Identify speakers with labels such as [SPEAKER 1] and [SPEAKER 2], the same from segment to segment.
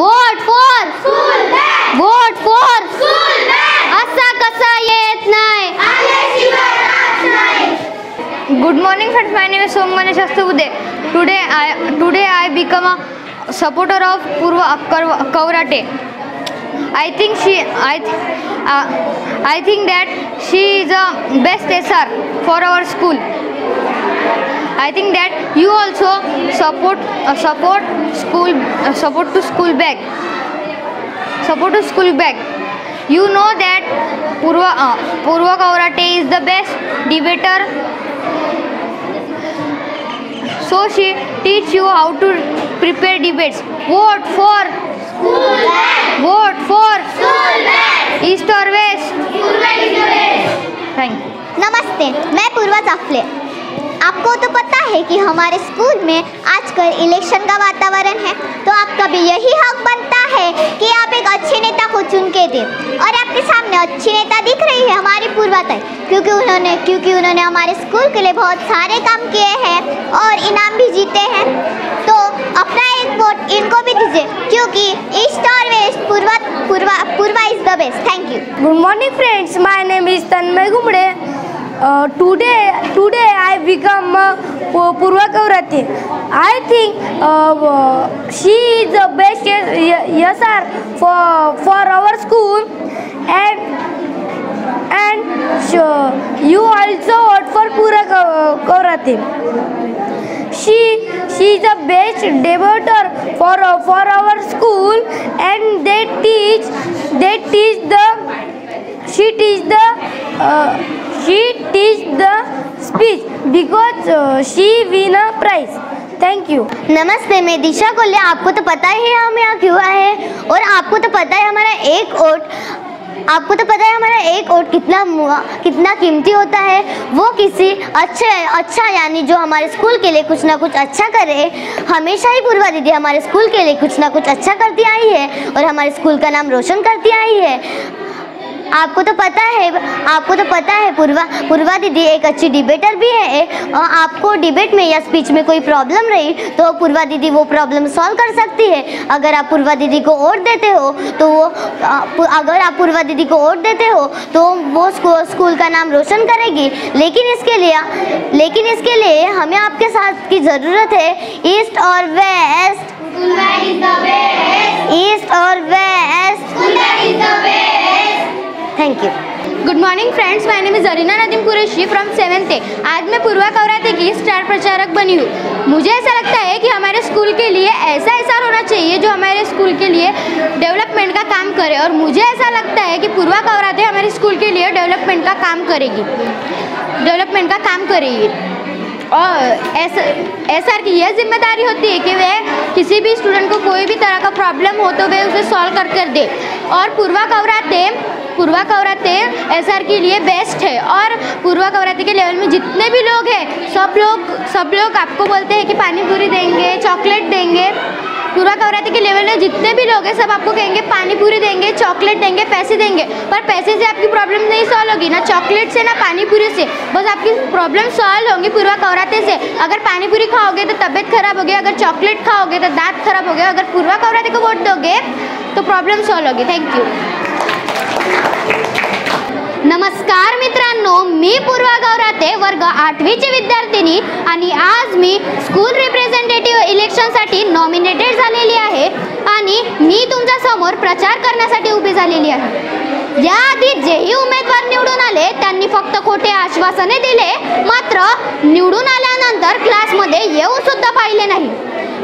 [SPEAKER 1] Vote for vote for असा कसा येत नाही. Good morning friends my name is Som Ganesh Astubude today I today I become a supporter of Purva Kavrate I think she I th- uh, I think that she is a best SR for our school. I think that you also support uh, support school uh, support to school bag. Support to school bag. You know that Purva uh, Purva Kaurate is the best debater. So she teach you how to prepare debates. Vote for Vote for East or West? Thank you.
[SPEAKER 2] नमस्ते मैं पूर्वा चाफले आपको तो पता है कि हमारे school में आजकल इलेक्शन का वातावरण है तो आपका भी यही हक बनता है कि आप एक अच्छे नेता को चुन के दें और आपके सामने अच्छी नेता दिख रही है हमारी पूर्वाताई क्योंकि उन्होंने क्योंकि उन्होंने हमारे स्कूल के लिए बहुत सारे काम किए हैं और इनाम भी जीते हैं तो अपना एक वोट इनको भी दीजिए क्योंकि ईस्ट और west Purva Purva Purva is the best thank you
[SPEAKER 3] Good morning, friends. My name is Tanmay Gumde. Uh, today, today I become uh, Pu- Purva Kaurate. I think uh, uh, she is the best yes, sir, for for our school, and and you also vote for Purva Kaurate. She she is the best debater for for our school, and they teach they teach the she teach the she teach the speech because uh, she win a prize. Thank you.
[SPEAKER 2] नमस्ते मैं दिशा कोल्ले आपको तो पता ही है हम यहाँ क्यों आए हैं। और आपको तो पता है हमारा एक वोट आपको तो पता है हमारा एक वोट कितना कितना कीमती होता है। वो किसी अच्छे अच्छा यानी जो हमारे स्कूल के लिए कुछ ना कुछ अच्छा करे हमेशा ही पूर्वा दीदी हमारे स्कूल के लिए कुछ ना कुछ अच्छा करती आई है। और हमारे स्कूल का नाम रोशन करती आई है। आपको तो पता है आपको तो पता है पूर्वा पूर्वा दीदी एक अच्छी डिबेटर भी है और आपको डिबेट में या स्पीच में कोई प्रॉब्लम रही तो पूर्वा दीदी वो प्रॉब्लम सॉल्व कर सकती है। अगर आप पूर्वा दीदी को वोट देते हो तो वो अगर आप पूर्वा दीदी को वोट देते हो तो वो स्कूल स्कूल का नाम रोशन करेगी। लेकिन इसके लिए लेकिन इसके लिए हमें आपके साथ की ज़रूरत है ईस्ट और वेस्ट ईस्ट और west thank you
[SPEAKER 1] good morning friends my name is Arina Nadeem Qureshi from seventh A आज मैं पूर्वा कवराते की स्टार प्रचारक बनी हूँ। मुझे ऐसा लगता है कि हमारे स्कूल के लिए ऐसा ऐसा होना चाहिए जो हमारे स्कूल के लिए डेवलपमेंट का काम करे। और मुझे ऐसा लगता है कि पूर्वा कवराते हमारे स्कूल के लिए डेवलपमेंट का काम करेगी। डेवलपमेंट का काम करेगी। और एस एस आर की यह ज़िम्मेदारी होती है कि वह किसी भी स्टूडेंट को कोई भी तरह का प्रॉब्लम हो तो वह उसे सॉल्व कर कर दे। और पूर्वा कवराते पूर्वा कवराते आर के लिए बेस्ट है। और पूर्वा कवराते के लेवल में जितने भी लोग हैं, सब लोग सब लोग आपको बोलते हैं कि पानी पूरी देंगे चॉकलेट देंगे। पूर्वा कवराते के लेवल में जितने भी लोग हैं, सब आपको कहेंगे, पानी पूरी देंगे चॉकलेट देंगे, पैसे देंगे। पर पैसे से आपकी प्रॉब्लम नहीं सॉल्व होगी, ना चॉकलेट से, ना पानी पूरी से। बस आपकी प्रॉब्लम सॉल्व होंगी पूर्वा कवराते से। अगर पानी पूरी खाओगे तो तबीयत खराब होगी, अगर चॉकलेट खाओगे तो दांत खराब हो गया अगर पूर्वा कवराते को वोट दोगे तो प्रॉब्लम सॉल्व होगी। थैंक यू नमस्कार मित्रांनो मी पूर्वा गौराते वर्ग आठवीची विद्यार्थिनी आणि आज मी स्कूल रिप्रेझेंटेटिव्ह इलेक्शनसाठी नॉमिनेटेड झालेली आहे आणि मी तुमच्यासमोर प्रचार करण्यासाठी उभी झालेली आहे. याआधी जेही उमेदवार निवडून आले त्यांनी फक्त खोटे आश्वासने दिले मात्र निवडून आल्यानंतर क्लासमध्ये येऊ सुद्धा पाहिले नाही.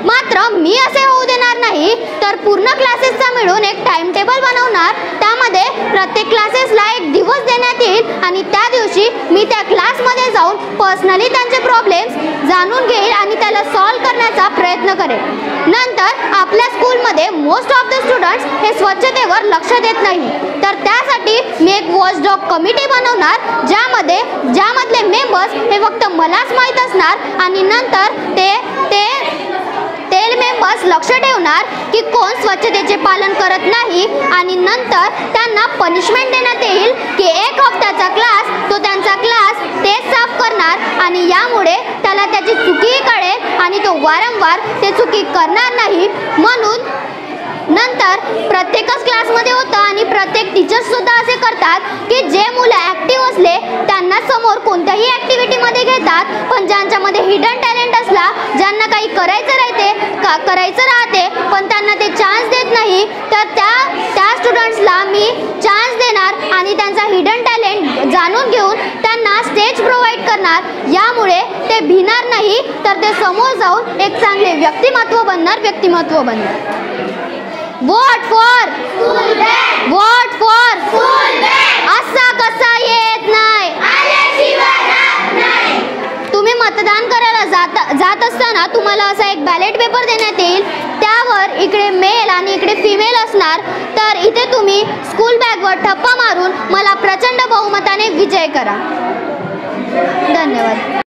[SPEAKER 1] मात्र मी असे होऊ देणार नाही तर पूर्ण क्लासेसचा मिळून एक टाइम टेबल बनवणार त्यामध्ये प्रत्येक क्लासेसला एक दिवस देण्यात येईल आणि त्या दिवशी मी त्या क्लासमध्ये जाऊन पर्सनली त्यांचे प्रॉब्लेम्स जाणून घेईल आणि त्याला सॉल्व करण्याचा प्रयत्न करेन नंतर आपल्या स्कूलमध्ये मोस्ट ऑफ द स्टुडंट्स हे स्वच्छतेवर लक्ष देत नाही. तर त्यासाठी मी एक वॉच डॉग कमिटी बनवणार ज्यामध्ये ज्यामधले मेंबर्स हे फक्त मलाच माहीत असणार आणि नंतर ते ते लक्ष ठेवणार की कोण स्वच्छतेचे पालन करत नाही आणि नंतर त्यांना पनिशमेंट देण्यात येईल की एक हप्त्याचा क्लास तो त्यांचा क्लास तेच साफ करणार आणि यामुळे त्याला त्याची चुकीही कळेल आणि तो वारंवार ते चुकी करणार नाही. म्हणून नंतर प्रत्येकच क्लासमध्ये होतं आणि प्रत्येक टीचर्ससुद्धा असे करतात की जे मुलं ॲक्टिव्ह असले त्यांना समोर कोणत्याही ॲक्टिव्हिटीमध्ये घेतात पण ज्यांच्यामध्ये हिडन टॅलेंट असला ज्यांना काही करायचं करायचं राहते पण त्यांना ते चान्स देत नाही तर त्या त्या स्टुडंट्सला मी चान्स देणार आणि त्यांचा हिडन टॅलेंट जाणून घेऊन त्यांना स्टेज प्रोव्हाइड करणार. यामुळे ते भिणार नाही तर ते समोर जाऊन एक चांगले व्यक्तिमत्व बनणार व्यक्तिमत्व बनणार. वॉट फॉर वॉट फॉर असा कसा येत नाही? तुम्ही मतदान करायला जात जात असताना तुम्हाला असं बॅलेट पेपर देण्यात येईल त्यावर इकडे मेल आणि इकडे फिमेल असणार. तर इथे तुम्ही स्कूल बॅगवर ठप्पा मारून मला प्रचंड बहुमताने विजय करा. धन्यवाद.